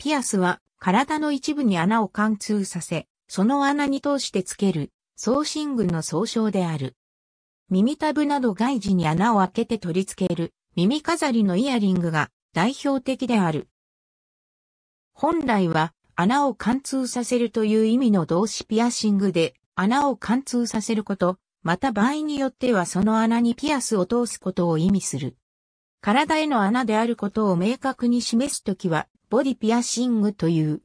ピアスは体の一部に穴を貫通させ、その穴に通してつける、送信群の総称である。耳たぶなど外耳に穴を開けて取り付ける、耳飾りのイヤリングが代表的である。本来は穴を貫通させるという意味の動詞ピアシングで、穴を貫通させること、また場合によってはその穴にピアスを通すことを意味する。体への穴であることを明確に示すときは、ボディピアシングという。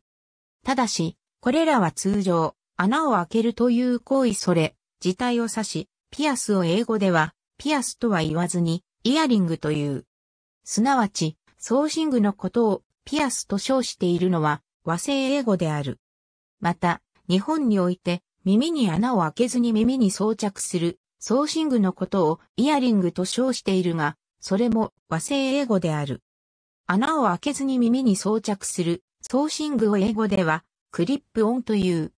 ただし、これらは通常、穴を開けるという行為それ、自体を指し、ピアスを英語では、ピアスとは言わずに、イヤリングという。すなわち、送信具のことをピアスと称しているのは和製英語である。また、日本において耳に穴を開けずに耳に装着する送信具のことをイヤリングと称しているが、それも和製英語である。穴を開けずに耳に装着する送信具を英語ではクリップオンという。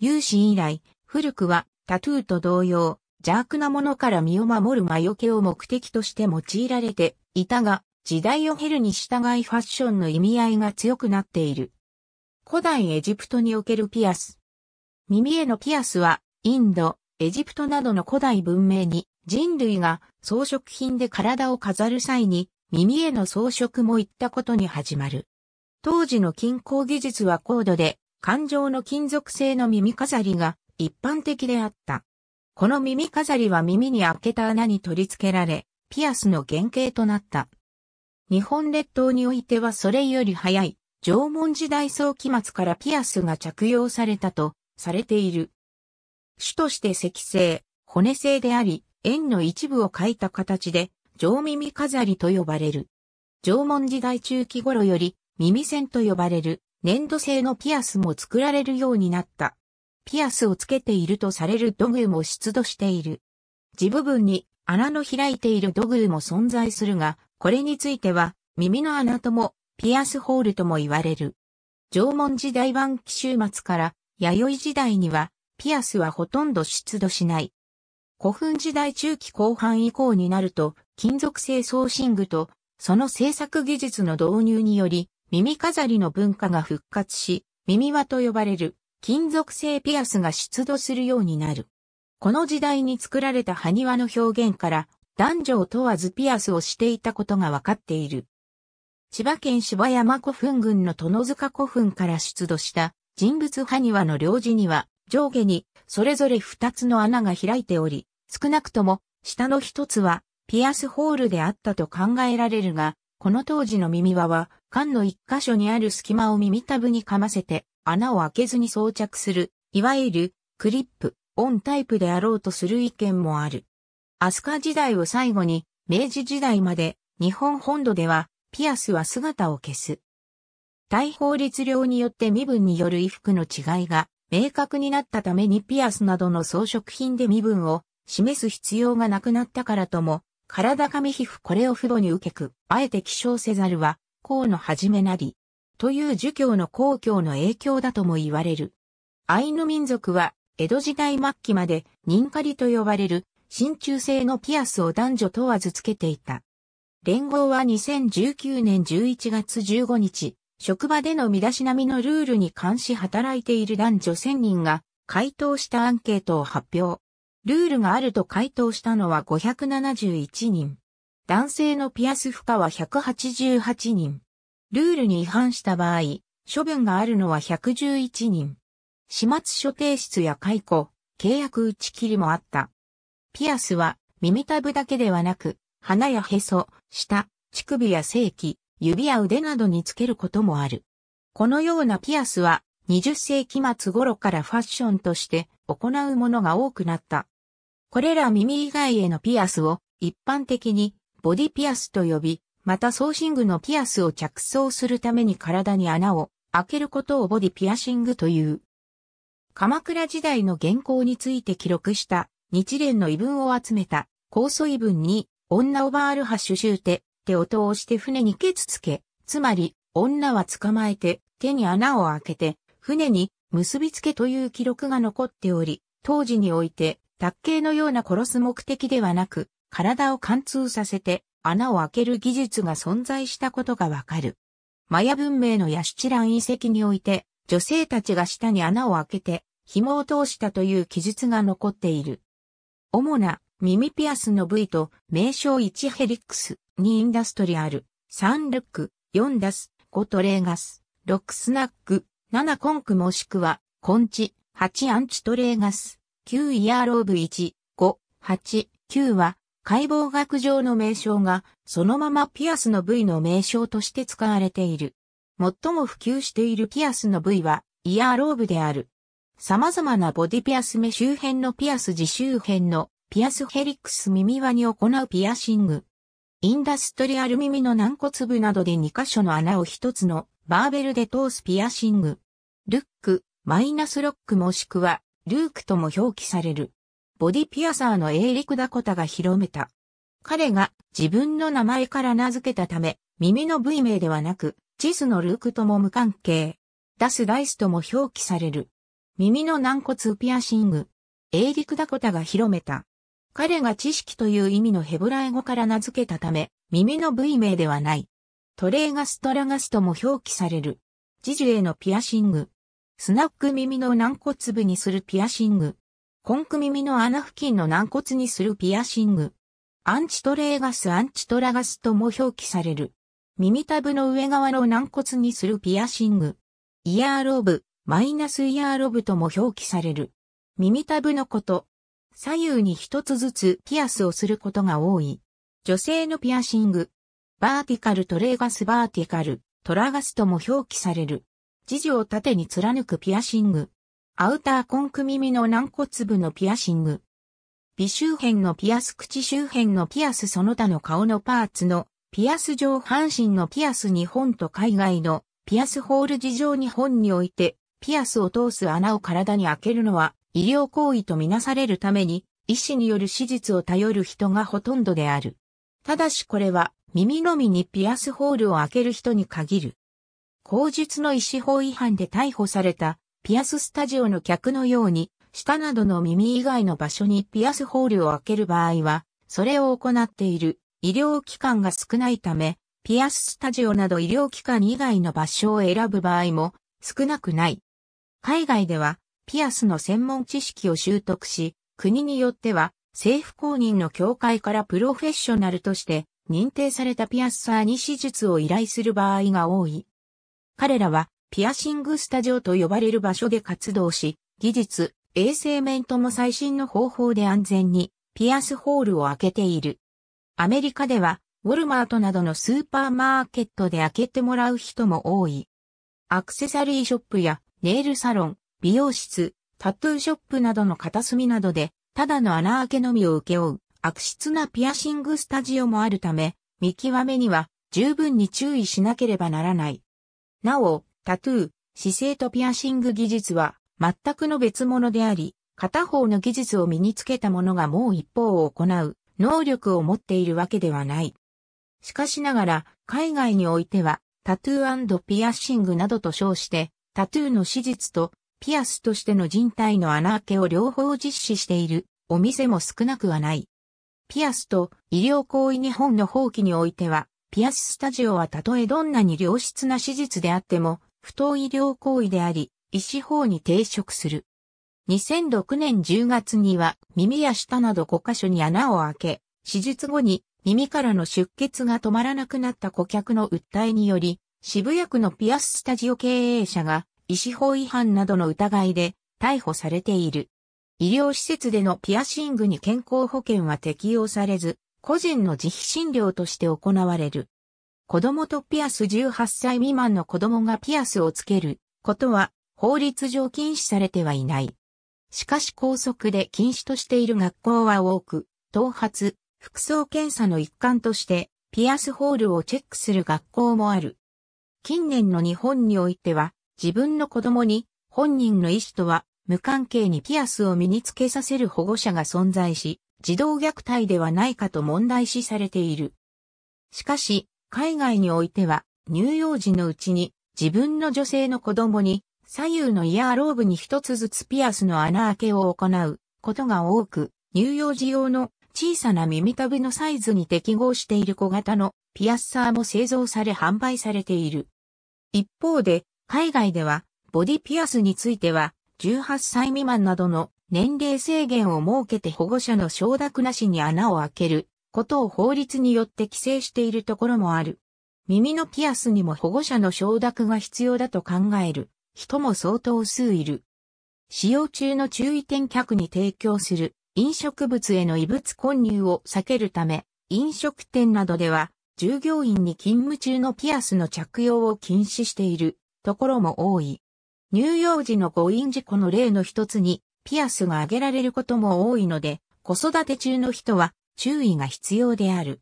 有史以来、古くはタトゥーと同様、邪悪なものから身を守る魔除けを目的として用いられていたが、時代を経るに従いファッションの意味合いが強くなっている。古代エジプトにおけるピアス。耳へのピアスは、インド、エジプトなどの古代文明に人類が装飾品で体を飾る際に耳への装飾もいったことに始まる。当時の金工技術は高度で、感情の金属製の耳飾りが一般的であった。この耳飾りは耳に開けた穴に取り付けられ、ピアスの原型となった。日本列島においてはそれより早い縄文時代早期末からピアスが着用されたとされている。主として石製、骨製であり、円の一部を描いた形で、上耳飾りと呼ばれる。縄文時代中期頃より、耳線と呼ばれる粘土製のピアスも作られるようになった。ピアスをつけているとされる土偶も出土している。地部分に穴の開いている土偶も存在するが、これについては耳の穴ともピアスホールとも言われる。縄文時代晩期終末から弥生時代にはピアスはほとんど出土しない。古墳時代中期後半以降になると金属製装身具とその製作技術の導入により耳飾りの文化が復活し耳輪と呼ばれる金属製ピアスが出土するようになる。この時代に作られた埴輪の表現から男女を問わずピアスをしていたことがわかっている。千葉県芝山古墳群の殿塚古墳から出土した人物埴輪の両字には上下にそれぞれ二つの穴が開いており、少なくとも下の一つはピアスホールであったと考えられるが、この当時の耳輪は缶の一箇所にある隙間を耳たぶにかませて穴を開けずに装着する、いわゆるクリップ、オンタイプであろうとする意見もある。飛鳥時代を最後に明治時代まで日本本土ではピアスは姿を消す。大法律量によって身分による衣服の違いが明確になったためにピアスなどの装飾品で身分を示す必要がなくなったからとも、体髪皮膚これを父母に受けく、あえて希少せざるは、公の始めなり、という儒教の公共の影響だとも言われる。アイヌ民族は、江戸時代末期まで、人狩りと呼ばれる、真鍮製のピアスを男女問わずつけていた。連合は2019年11月15日、職場での身だしなみのルールに関し働いている男女1000人が回答したアンケートを発表。ルールがあると回答したのは571人。男性のピアス負荷は188人。ルールに違反した場合、処分があるのは111人。始末書提出や解雇、契約打ち切りもあった。ピアスは耳たぶだけではなく、鼻やへそ、舌、乳首や正規、指や腕などにつけることもある。このようなピアスは20世紀末頃からファッションとして行うものが多くなった。これら耳以外へのピアスを一般的にボディピアスと呼び、また送信具のピアスを着想するために体に穴を開けることをボディピアシングという。鎌倉時代の原稿について記録した日蓮の異文を集めた高祖異文に女をバールハッシュシューテ、手をして船にケツつけ、つまり、女は捕まえて、手に穴を開けて、船に結びつけという記録が残っており、当時において、卓形のような殺す目的ではなく、体を貫通させて穴を開ける技術が存在したことがわかる。マヤ文明のヤシチラン遺跡において、女性たちが下に穴を開けて、紐を通したという記述が残っている。主な耳ピアスの部位と名称1ヘリックス、2インダストリアル、3ルーク、4ダイス、5トレーガス、6スナッグ、7コンクもしくは、コンチ、8アンチトレーガス、9イヤーローブ1、5、8、9は、解剖学上の名称が、そのままピアスの部位の名称として使われている。最も普及しているピアスの部位は、イヤーローブである。様々なボディピアス目周辺のピアス耳周辺のピアスヘリックス耳輪に行うピアシング。インダストリアル耳の軟骨部などで2箇所の穴を1つのバーベルで通すピアシング。ルック、マイナスロックもしくはルークとも表記される。ボディピアサーのエーリク・ダコタが広めた。彼が自分の名前から名付けたため、耳の部位名ではなく、地図のルークとも無関係。ダス・ライスとも表記される。耳の軟骨ピアシング。エーリク・ダコタが広めた。彼が知識という意味のヘブライ語から名付けたため、耳の部位名ではない。トレーガストラガスとも表記される。耳珠へのピアシング。スナッグ耳の軟骨部にするピアシング。コンク耳の穴付近の軟骨にするピアシング。アンチトレーガスアンチトラガスとも表記される。耳たぶの上側の軟骨にするピアシング。イヤーローブ、マイナスイヤーロブとも表記される。耳たぶのこと。左右に一つずつピアスをすることが多い。女性のピアシング。バーティカルトレーガスバーティカル、トラガスとも表記される。時事を縦に貫くピアシング。アウターコンク耳の軟骨部のピアシング。鼻周辺のピアス口周辺のピアスその他の顔のパーツのピアス上半身のピアス日本と海外のピアスホール事情日本においてピアスを通す穴を体に開けるのは医療行為とみなされるために、医師による手術を頼る人がほとんどである。ただしこれは耳のみにピアスホールを開ける人に限る。口述の医師法違反で逮捕されたピアススタジオの客のように、舌などの耳以外の場所にピアスホールを開ける場合は、それを行っている医療機関が少ないため、ピアススタジオなど医療機関以外の場所を選ぶ場合も少なくない。海外ではピアスの専門知識を習得し、国によっては政府公認の協会からプロフェッショナルとして認定されたピアッサーに手術を依頼する場合が多い。彼らはピアシングスタジオと呼ばれる場所で活動し、技術、衛生面とも最新の方法で安全にピアスホールを開けている。アメリカではウォルマートなどのスーパーマーケットで開けてもらう人も多い。アクセサリーショップやネイルサロン、美容室、タトゥーショップなどの片隅などで、ただの穴開けのみを請け負う、悪質なピアシングスタジオもあるため、見極めには十分に注意しなければならない。なお、タトゥー、姿勢とピアシング技術は全くの別物であり、片方の技術を身につけた者がもう一方を行う能力を持っているわけではない。しかしながら、海外においては、タトゥーピアシングなどと称して、タトゥーの手術とピアスとしての人体の穴開けを両方実施しているお店も少なくはない。ピアスと医療行為日本の放棄においては、ピアススタジオはたとえどんなに良質な手術であっても、不当医療行為であり、医師法に抵触する。2006年10月には耳や舌など5カ所に穴を開け、手術後に耳からの出血が止まらなくなった顧客の訴えにより、渋谷区のピアススタジオ経営者が医師法違反などの疑いで逮捕されている。医療施設でのピアシングに健康保険は適用されず、個人の自費診療として行われる。子供とピアス18歳未満の子供がピアスをつけることは法律上禁止されてはいない。しかし高速で禁止としている学校は多く、頭髪、服装検査の一環としてピアスホールをチェックする学校もある。近年の日本においては自分の子供に本人の意思とは無関係にピアスを身につけさせる保護者が存在し、児童虐待ではないかと問題視されている。しかし、海外においては、乳幼児のうちに自分の女性の子供に左右のイヤーローブに一つずつピアスの穴開けを行うことが多く、乳幼児用の小さな耳たぶのサイズに適合している小型のピアッサーも製造され販売されている。一方で、海外では、ボディピアスについては、18歳未満などの年齢制限を設けて保護者の承諾なしに穴を開けることを法律によって規制しているところもある。耳のピアスにも保護者の承諾が必要だと考える人も相当数いる。使用中の注意点客に提供する飲食物への異物混入を避けるため、飲食店などでは従業員に勤務中のピアスの着用を禁止しているところも多い。乳幼児の誤飲事故の例の一つにピアスが挙げられることも多いので、子育て中の人は注意が必要である。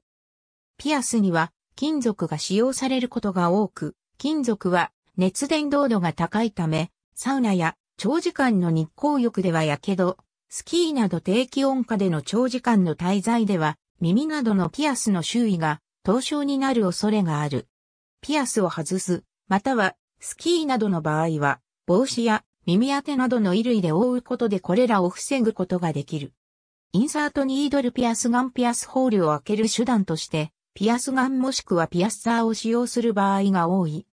ピアスには金属が使用されることが多く、金属は熱伝導度が高いため、サウナや長時間の日光浴では火傷、スキーなど低気温下での長時間の滞在では、耳などのピアスの周囲が凍傷になる恐れがある。ピアスを外す、またはスキーなどの場合は、帽子や耳当てなどの衣類で覆うことでこれらを防ぐことができる。インサートニードルピアスガンピアスホールを開ける手段として、ピアスガンもしくはピアッサーを使用する場合が多い。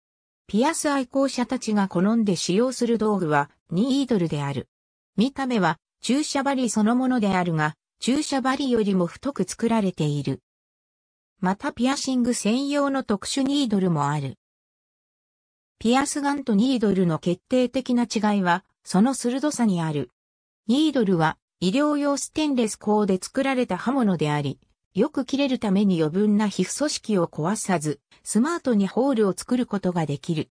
ピアス愛好者たちが好んで使用する道具はニードルである。見た目は注射針そのものであるが、注射針よりも太く作られている。またピアシング専用の特殊ニードルもある。ピアスガンとニードルの決定的な違いは、その鋭さにある。ニードルは医療用ステンレス鋼で作られた刃物であり、よく切れるために余分な皮膚組織を壊さず、スマートにホールを作ることができる。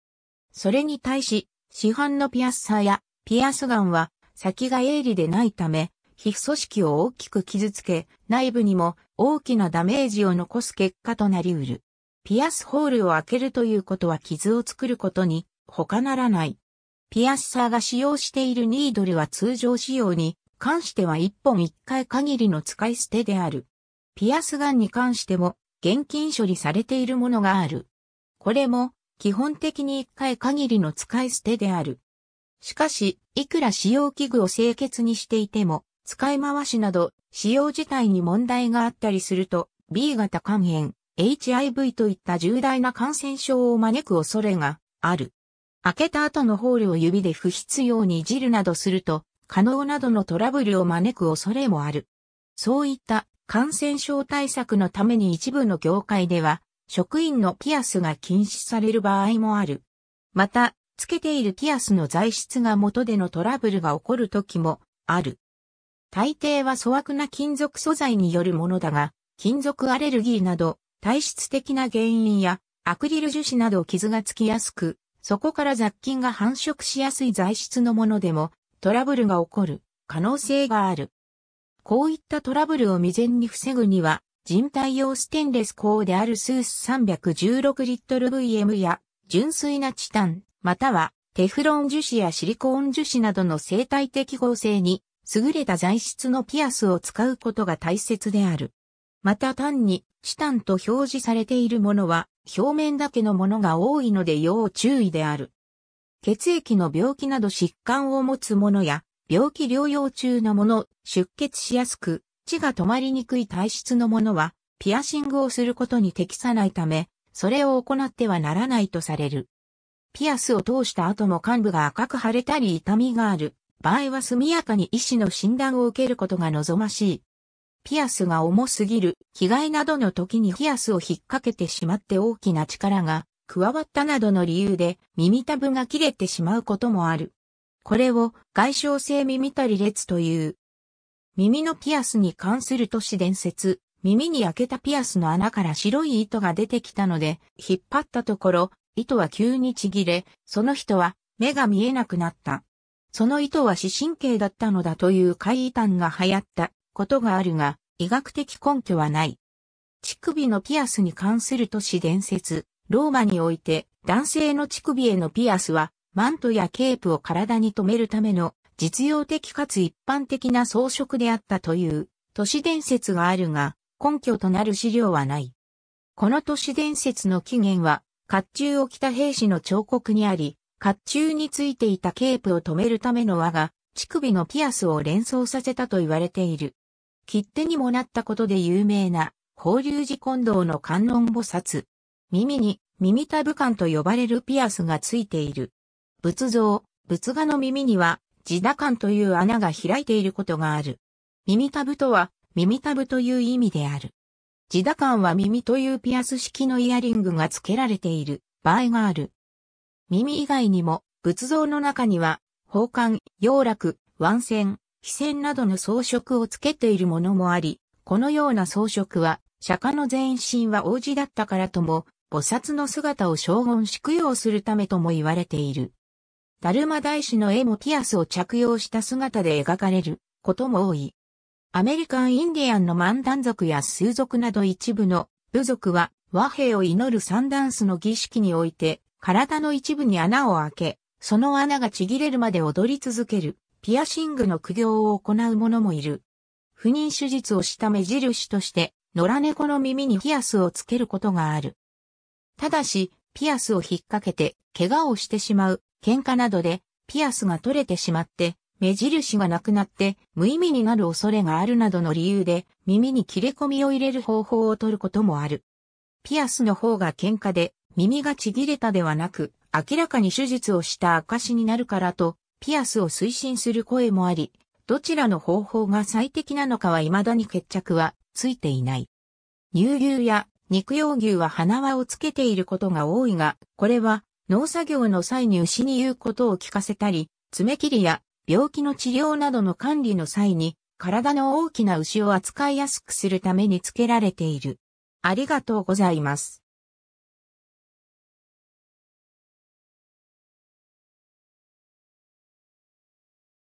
それに対し、市販のピアッサーやピアスガンは先が鋭利でないため、皮膚組織を大きく傷つけ、内部にも大きなダメージを残す結果となり得る。ピアスホールを開けるということは傷を作ることに他ならない。ピアッサーが使用しているニードルは通常使用に関しては一本一回限りの使い捨てである。ピアスガンに関しても現金処理されているものがある。これも基本的に一回限りの使い捨てである。しかし、いくら使用器具を清潔にしていても、使い回しなど使用自体に問題があったりすると、B 型肝炎、HIV といった重大な感染症を招く恐れがある。開けた後のホールを指で不必要にいじるなどすると、可能などのトラブルを招く恐れもある。そういった感染症対策のために一部の業界では、職員のピアスが禁止される場合もある。また、つけているピアスの材質が元でのトラブルが起こる時もある。大抵は粗悪な金属素材によるものだが、金属アレルギーなど体質的な原因やアクリル樹脂など傷がつきやすく、そこから雑菌が繁殖しやすい材質のものでもトラブルが起こる可能性がある。こういったトラブルを未然に防ぐには、人体用ステンレス鋼であるスース316リットル VM や、純粋なチタン、またはテフロン樹脂やシリコーン樹脂などの生態的合成に優れた材質のピアスを使うことが大切である。また単にチタンと表示されているものは表面だけのものが多いので要注意である。血液の病気など疾患を持つものや病気療養中のもの、出血しやすく、血が止まりにくい体質のものは、ピアシングをすることに適さないため、それを行ってはならないとされる。ピアスを通した後も患部が赤く腫れたり痛みがある場合は速やかに医師の診断を受けることが望ましい。ピアスが重すぎる、着替えなどの時にピアスを引っ掛けてしまって大きな力が加わったなどの理由で耳たぶが切れてしまうこともある。これを外傷性耳たり列という。耳のピアスに関する都市伝説、耳に開けたピアスの穴から白い糸が出てきたので、引っ張ったところ、糸は急にちぎれ、その人は目が見えなくなった。その糸は視神経だったのだという怪異談が流行ったことがあるが、医学的根拠はない。乳首のピアスに関する都市伝説、ローマにおいて男性の乳首へのピアスはマントやケープを体に留めるための実用的かつ一般的な装飾であったという都市伝説があるが根拠となる資料はない。この都市伝説の起源は甲冑を着た兵士の彫刻にあり、甲冑についていたケープを留めるための輪が乳首のピアスを連想させたと言われている。切手にもなったことで有名な法隆寺近藤の観音菩薩。耳に耳たぶ管と呼ばれるピアスがついている。仏像、仏画の耳には、自打管という穴が開いていることがある。耳たぶとは、耳たぶという意味である。自打管は耳というピアス式のイヤリングが付けられている場合がある。耳以外にも、仏像の中には、宝冠、洋楽、腕線、非線などの装飾をつけているものもあり、このような装飾は、釈迦の全身は王子だったからとも、菩薩の姿を将軍し供養するためとも言われている。ダルマ大師の絵もピアスを着用した姿で描かれることも多い。アメリカン・インディアンのマンダン族や数族など一部の部族は和平を祈るサンダンスの儀式において体の一部に穴を開け、その穴がちぎれるまで踊り続けるピアシングの苦行を行う者もいる。不妊手術をした目印として野良猫の耳にピアスをつけることがある。ただし、ピアスを引っ掛けて、怪我をしてしまう、喧嘩などで、ピアスが取れてしまって、目印がなくなって無意味になる恐れがあるなどの理由で耳に切れ込みを入れる方法を取ることもある。ピアスの方が喧嘩で耳がちぎれたではなく明らかに手術をした証になるからとピアスを推進する声もあり、どちらの方法が最適なのかは未だに決着はついていない。乳牛や肉用牛は鼻輪をつけていることが多いが、これは農作業の際に牛に言うことを聞かせたり、爪切りや病気の治療などの管理の際に、体の大きな牛を扱いやすくするためにつけられている。ありがとうございます。